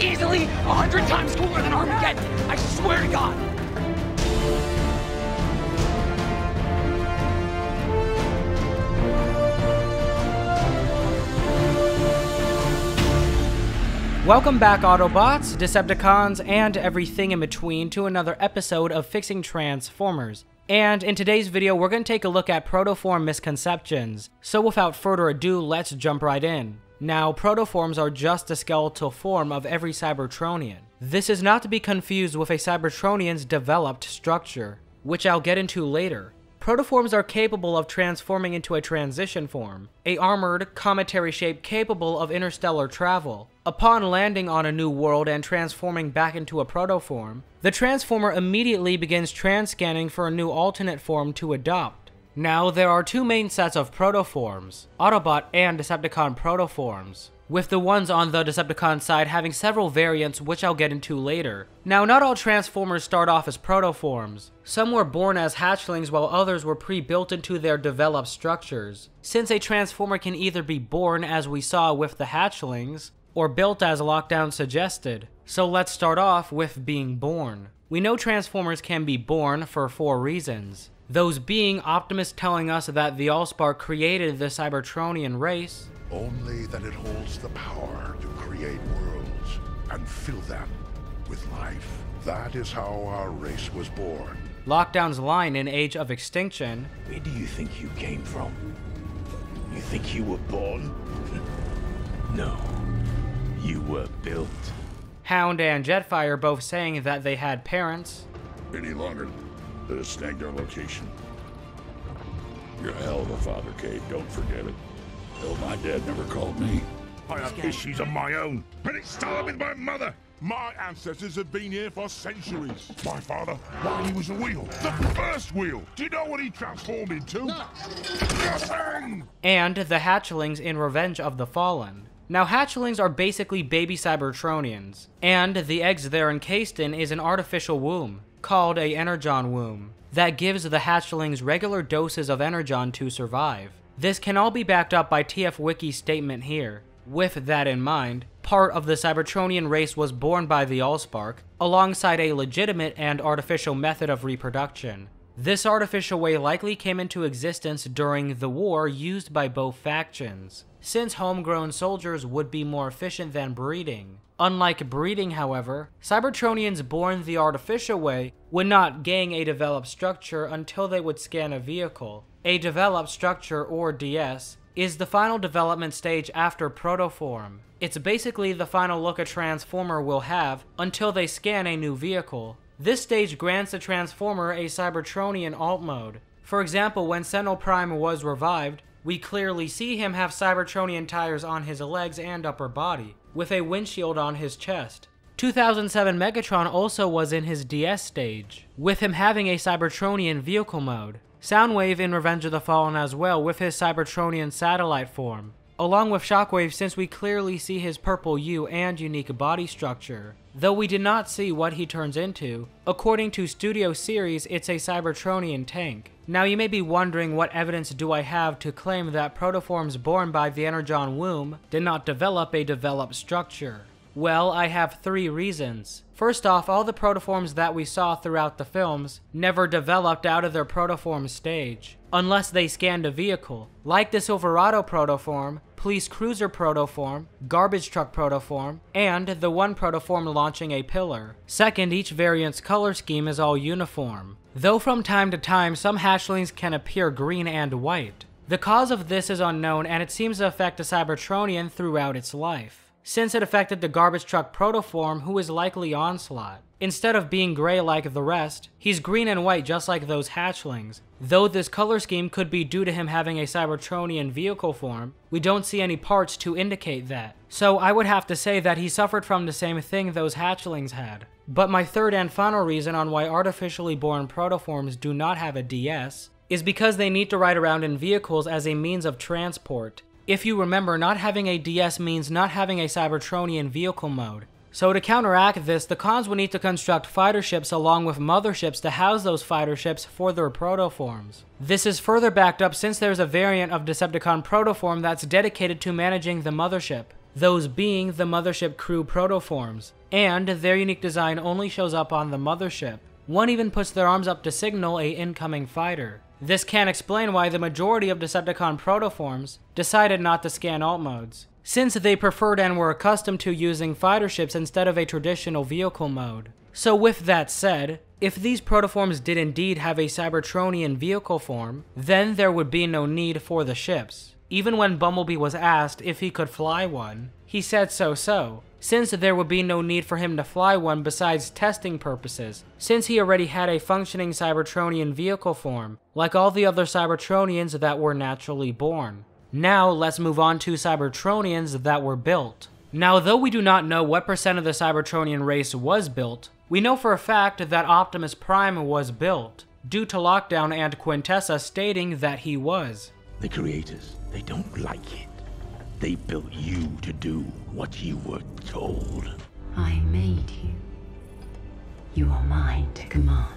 easily a hundred times cooler than Armageddon. I swear to God. Welcome back, Autobots, Decepticons, and everything in between to another episode of Fixing Transformers. And in today's video, we're going to take a look at protoform misconceptions. So without further ado, let's jump right in. Now, protoforms are just a skeletal form of every Cybertronian. This is not to be confused with a Cybertronian's developed structure, which I'll get into later. Protoforms are capable of transforming into a transition form, a armored, cometary shape capable of interstellar travel. Upon landing on a new world and transforming back into a protoform, the transformer immediately begins trans-scanning for a new alternate form to adopt. Now, there are two main sets of protoforms, Autobot and Decepticon protoforms with the ones on the Decepticon side having several variants which I'll get into later. Now, not all Transformers start off as protoforms. Some were born as hatchlings while others were pre-built into their developed structures. Since a Transformer can either be born as we saw with the hatchlings, or built as Lockdown suggested. So let's start off with being born. We know Transformers can be born for four reasons. Those being Optimus telling us that the Allspark created the Cybertronian race, only that it holds the power to create worlds and fill them with life. That is how our race was born. Lockdown's line in Age of Extinction. Where do you think you came from? You think you were born? no. You were built. Hound and Jetfire both saying that they had parents. Any longer, let has snagged our location. You're a hell of a father, Cade. Don't forget it. Though my dad never called me. I have issues of my own, and it started with my mother. My ancestors have been here for centuries. My father, while he was a wheel, the first wheel. Do you know what he transformed into? Nothing! And the hatchlings in Revenge of the Fallen. Now, hatchlings are basically baby Cybertronians, and the eggs they're encased in is an artificial womb, called a Energon womb, that gives the hatchlings regular doses of Energon to survive. This can all be backed up by TF Wiki's statement here. With that in mind, part of the Cybertronian race was born by the Allspark, alongside a legitimate and artificial method of reproduction. This artificial way likely came into existence during the war used by both factions, since homegrown soldiers would be more efficient than breeding. Unlike breeding, however, Cybertronians born the artificial way would not gain a developed structure until they would scan a vehicle. A developed structure, or DS, is the final development stage after protoform. It's basically the final look a Transformer will have until they scan a new vehicle. This stage grants the Transformer a Cybertronian alt mode. For example, when Sentinel Prime was revived, we clearly see him have Cybertronian tires on his legs and upper body, with a windshield on his chest. 2007 Megatron also was in his DS stage, with him having a Cybertronian vehicle mode. Soundwave in Revenge of the Fallen as well with his Cybertronian satellite form, along with Shockwave since we clearly see his purple U and unique body structure. Though we did not see what he turns into, according to Studio Series it's a Cybertronian tank. Now you may be wondering what evidence do I have to claim that protoforms born by the Energon womb did not develop a developed structure. Well, I have three reasons. First off, all the protoforms that we saw throughout the films never developed out of their protoform stage, unless they scanned a vehicle, like the Silverado protoform, police cruiser protoform, garbage truck protoform, and the one protoform launching a pillar. Second, each variant's color scheme is all uniform, though from time to time some hatchlings can appear green and white. The cause of this is unknown and it seems to affect a Cybertronian throughout its life since it affected the garbage truck protoform who is likely Onslaught. Instead of being gray like the rest, he's green and white just like those hatchlings. Though this color scheme could be due to him having a Cybertronian vehicle form, we don't see any parts to indicate that. So I would have to say that he suffered from the same thing those hatchlings had. But my third and final reason on why artificially born protoforms do not have a DS is because they need to ride around in vehicles as a means of transport. If you remember, not having a DS means not having a Cybertronian vehicle mode. So to counteract this, the cons would need to construct fighter ships along with motherships to house those fighter ships for their protoforms. This is further backed up since there's a variant of Decepticon protoform that's dedicated to managing the mothership. those being the mothership crew protoforms, and their unique design only shows up on the mothership. One even puts their arms up to signal a incoming fighter. This can explain why the majority of Decepticon protoforms decided not to scan alt modes, since they preferred and were accustomed to using fighter ships instead of a traditional vehicle mode. So with that said, if these protoforms did indeed have a Cybertronian vehicle form, then there would be no need for the ships. Even when Bumblebee was asked if he could fly one, he said so so, since there would be no need for him to fly one besides testing purposes, since he already had a functioning Cybertronian vehicle form, like all the other Cybertronians that were naturally born. Now let's move on to Cybertronians that were built. Now though we do not know what percent of the Cybertronian race was built, we know for a fact that Optimus Prime was built, due to Lockdown and Quintessa stating that he was. The creators, they don't like it. They built you to do what you were told. I made you. You are mine to command.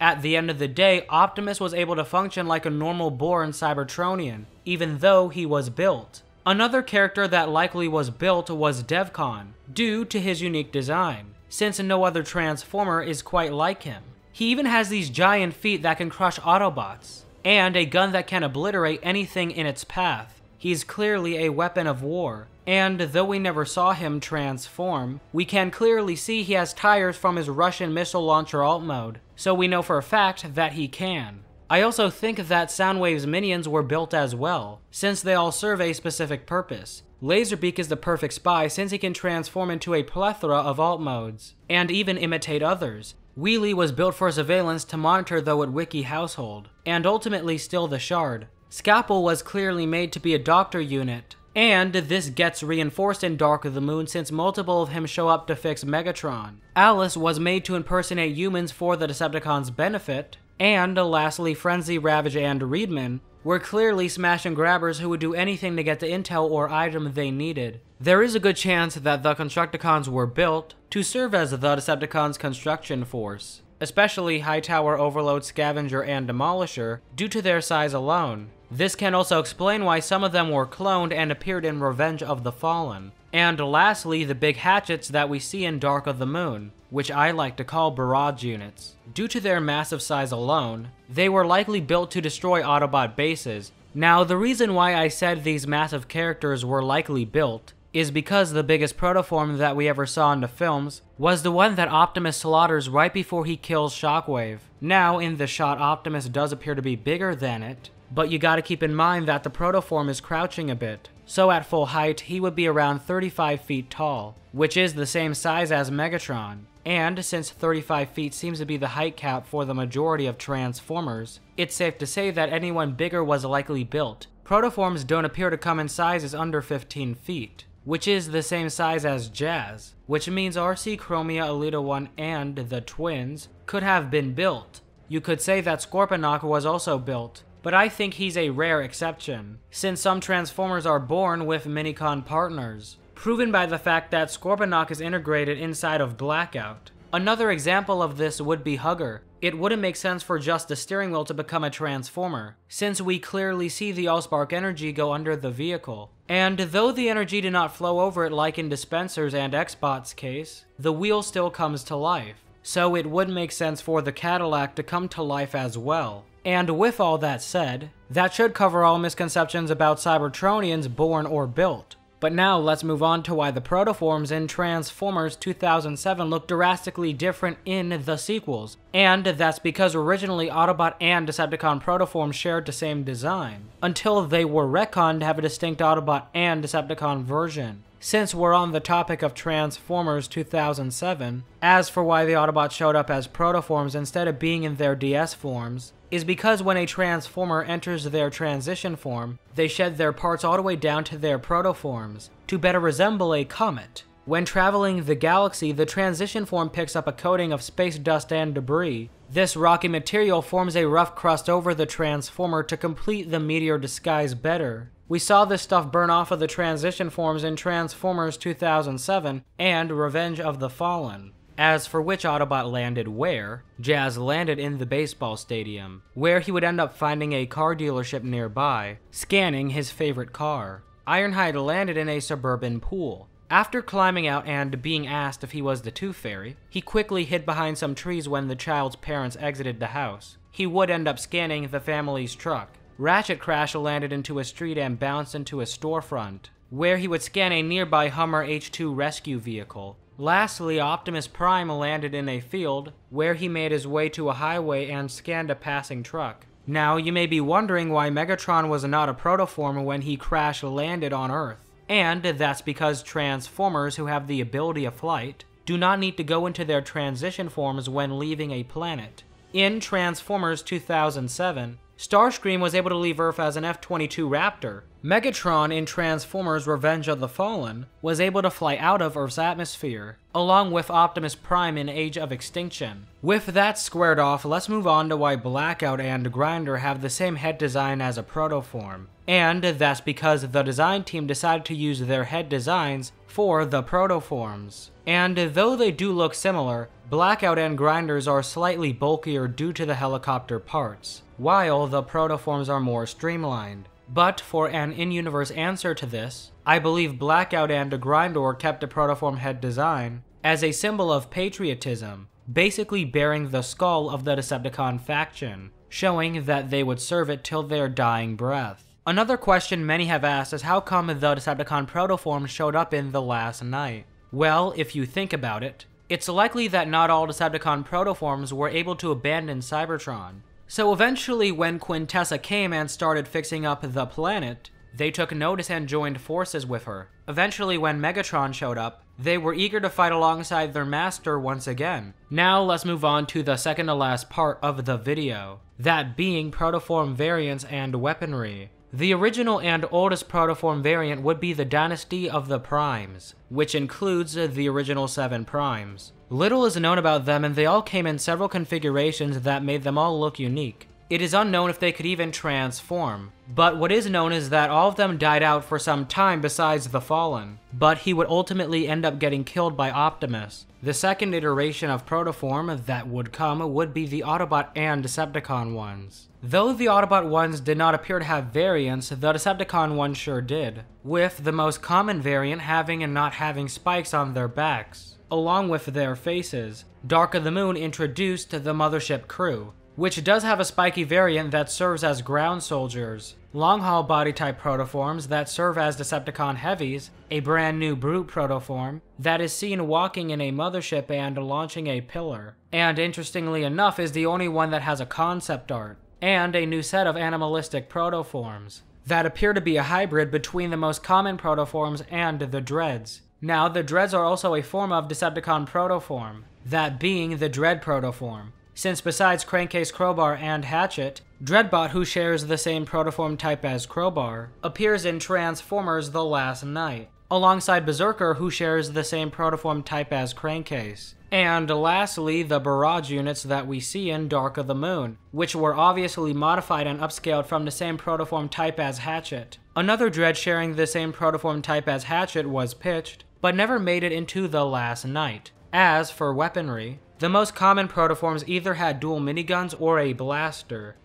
At the end of the day, Optimus was able to function like a normal born Cybertronian, even though he was built. Another character that likely was built was Devcon, due to his unique design, since no other Transformer is quite like him. He even has these giant feet that can crush Autobots, and a gun that can obliterate anything in its path. He's clearly a weapon of war, and though we never saw him transform, we can clearly see he has tires from his Russian missile launcher alt mode, so we know for a fact that he can. I also think that Soundwave's minions were built as well, since they all serve a specific purpose. Laserbeak is the perfect spy since he can transform into a plethora of alt modes, and even imitate others. Wheelie was built for surveillance to monitor the Witwicky household, and ultimately steal the Shard. Scalpel was clearly made to be a doctor unit, and this gets reinforced in Dark of the Moon since multiple of him show up to fix Megatron. Alice was made to impersonate humans for the Decepticons' benefit, and lastly Frenzy, Ravage, and Reedman were clearly smash and grabbers who would do anything to get the intel or item they needed. There is a good chance that the Constructicons were built to serve as the Decepticons' construction force, especially Hightower, Overload, Scavenger, and Demolisher, due to their size alone. This can also explain why some of them were cloned and appeared in Revenge of the Fallen. And lastly, the big hatchets that we see in Dark of the Moon, which I like to call barrage units. Due to their massive size alone, they were likely built to destroy Autobot bases. Now, the reason why I said these massive characters were likely built is because the biggest protoform that we ever saw in the films was the one that Optimus slaughters right before he kills Shockwave. Now, in the shot, Optimus does appear to be bigger than it, but you gotta keep in mind that the protoform is crouching a bit. So at full height, he would be around 35 feet tall, which is the same size as Megatron. And since 35 feet seems to be the height cap for the majority of Transformers, it's safe to say that anyone bigger was likely built. Protoforms don't appear to come in sizes under 15 feet, which is the same size as Jazz, which means Arcee Chromia, Elita 1, and the twins could have been built. You could say that Scorponok was also built, but I think he's a rare exception, since some Transformers are born with Minicon partners, proven by the fact that Scorponok is integrated inside of Blackout. Another example of this would be Hugger. It wouldn't make sense for just the steering wheel to become a transformer, since we clearly see the Allspark energy go under the vehicle. And though the energy did not flow over it like in Dispensor's and X-Bot's case, the wheel still comes to life. So it would make sense for the Cadillac to come to life as well. And with all that said, that should cover all misconceptions about Cybertronians born or built. But now let's move on to why the protoforms in Transformers 2007 look drastically different in the sequels. And that's because originally Autobot and Decepticon protoforms shared the same design, until they were retconned to have a distinct Autobot and Decepticon version. Since we're on the topic of Transformers 2007, as for why the Autobots showed up as protoforms instead of being in their DS forms, is because when a Transformer enters their transition form, they shed their parts all the way down to their protoforms, to better resemble a comet. When traveling the galaxy, the transition form picks up a coating of space dust and debris. This rocky material forms a rough crust over the Transformer to complete the meteor disguise better. We saw this stuff burn off of the transition forms in Transformers 2007 and Revenge of the Fallen. As for which Autobot landed where, Jazz landed in the baseball stadium, where he would end up finding a car dealership nearby, scanning his favorite car. Ironhide landed in a suburban pool. After climbing out and being asked if he was the Tooth Fairy, he quickly hid behind some trees when the child's parents exited the house. He would end up scanning the family's truck. Ratchet Crash landed into a street and bounced into a storefront, where he would scan a nearby Hummer H2 rescue vehicle. Lastly, Optimus Prime landed in a field, where he made his way to a highway and scanned a passing truck. Now, you may be wondering why Megatron was not a protoform when he crash landed on Earth. And that's because Transformers who have the ability of flight do not need to go into their transition forms when leaving a planet. In Transformers 2007, Starscream was able to leave Earth as an F-22 Raptor. Megatron in Transformers Revenge of the Fallen was able to fly out of Earth's atmosphere, along with Optimus Prime in Age of Extinction. With that squared off, let's move on to why Blackout and Grindor have the same head design as a protoform. And that's because the design team decided to use their head designs for the protoforms. And though they do look similar, Blackout and Grindor's are slightly bulkier due to the helicopter parts while the protoforms are more streamlined. But for an in-universe answer to this, I believe Blackout and Grindor kept a protoform head design as a symbol of patriotism, basically bearing the skull of the Decepticon faction, showing that they would serve it till their dying breath. Another question many have asked is how come the Decepticon protoform showed up in The Last Knight? Well, if you think about it, it's likely that not all Decepticon protoforms were able to abandon Cybertron, so eventually, when Quintessa came and started fixing up the planet, they took notice and joined forces with her. Eventually, when Megatron showed up, they were eager to fight alongside their master once again. Now let's move on to the second to last part of the video, that being protoform variants and weaponry. The original and oldest protoform variant would be the Dynasty of the Primes, which includes the original 7 Primes. Little is known about them and they all came in several configurations that made them all look unique. It is unknown if they could even transform, but what is known is that all of them died out for some time besides the Fallen, but he would ultimately end up getting killed by Optimus. The second iteration of Protoform that would come would be the Autobot and Decepticon ones. Though the Autobot ones did not appear to have variants, the Decepticon ones sure did, with the most common variant having and not having spikes on their backs, along with their faces. Dark of the Moon introduced the Mothership crew, which does have a spiky variant that serves as ground soldiers, long haul body type protoforms that serve as Decepticon heavies, a brand new brute protoform that is seen walking in a mothership and launching a pillar, and interestingly enough is the only one that has a concept art and a new set of animalistic protoforms that appear to be a hybrid between the most common protoforms and the Dreads. Now, the Dreads are also a form of Decepticon protoform, that being the Dread protoform, since besides Crankcase Crowbar and Hatchet, Dreadbot, who shares the same protoform type as Crowbar, appears in Transformers The Last Knight, alongside Berserker, who shares the same protoform type as Crankcase. And lastly, the barrage units that we see in Dark of the Moon, which were obviously modified and upscaled from the same protoform type as Hatchet. Another Dread sharing the same protoform type as Hatchet was pitched, but never made it into The Last Knight. As for weaponry, the most common protoforms either had dual miniguns or a blaster,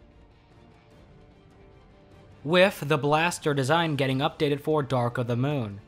with the blaster design getting updated for Dark of the Moon.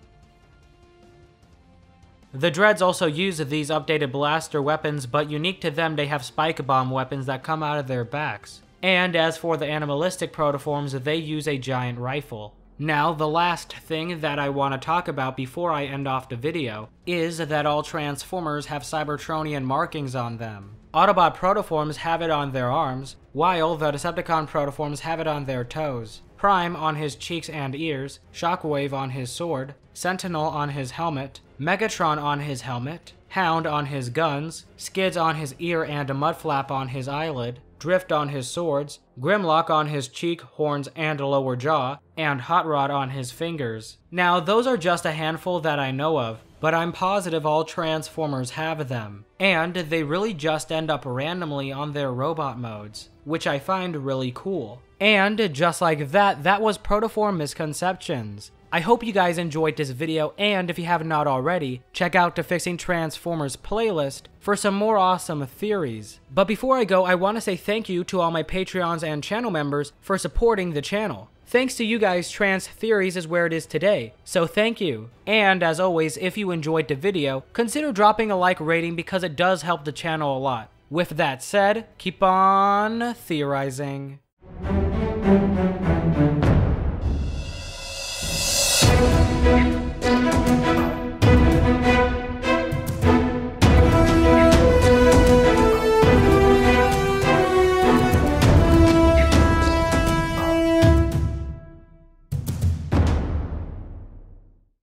The Dreads also use these updated blaster weapons, but unique to them, they have spike bomb weapons that come out of their backs. And as for the animalistic protoforms, they use a giant rifle. Now, the last thing that I want to talk about before I end off the video is that all Transformers have Cybertronian markings on them. Autobot protoforms have it on their arms, while the Decepticon protoforms have it on their toes. Prime on his cheeks and ears, Shockwave on his sword, Sentinel on his helmet, Megatron on his helmet, Hound on his guns, Skids on his ear and a Mudflap on his eyelid, Drift on his swords, Grimlock on his cheek, horns, and lower jaw, and Hot Rod on his fingers. Now, those are just a handful that I know of, but I'm positive all Transformers have them. And they really just end up randomly on their robot modes, which I find really cool. And just like that, that was Protoform Misconceptions. I hope you guys enjoyed this video and if you have not already, check out the Fixing Transformers playlist for some more awesome theories. But before I go, I want to say thank you to all my Patreons and channel members for supporting the channel. Thanks to you guys, Trans Theories is where it is today, so thank you. And as always, if you enjoyed the video, consider dropping a like rating because it does help the channel a lot. With that said, keep on theorizing.